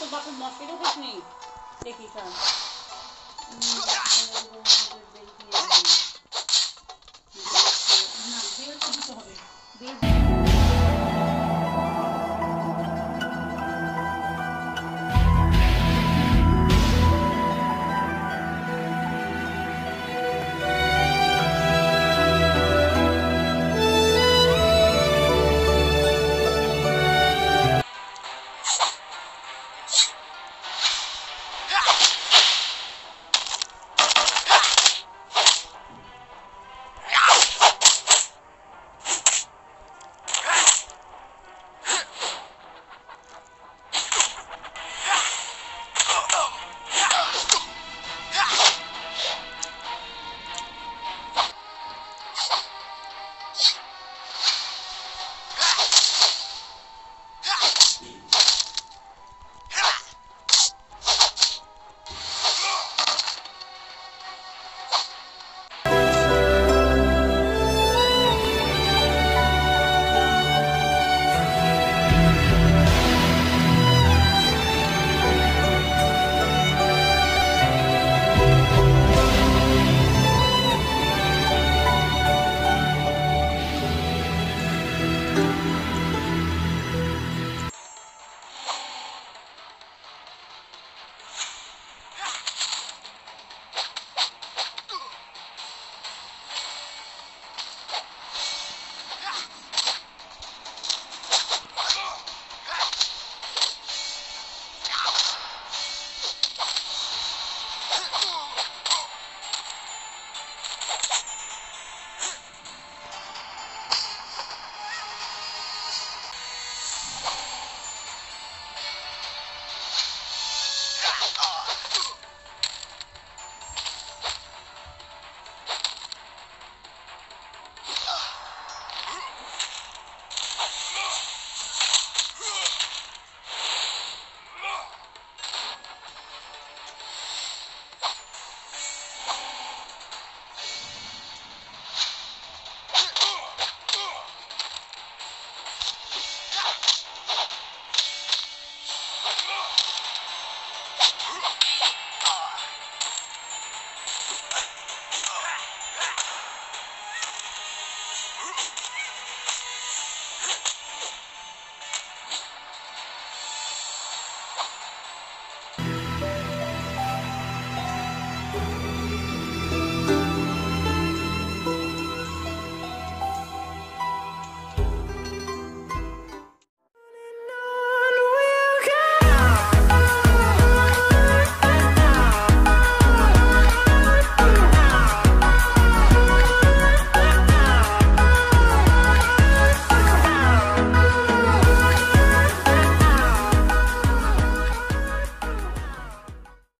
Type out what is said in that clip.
तो बाप मस्ती तो कुछ नहीं देखिए सर देखिए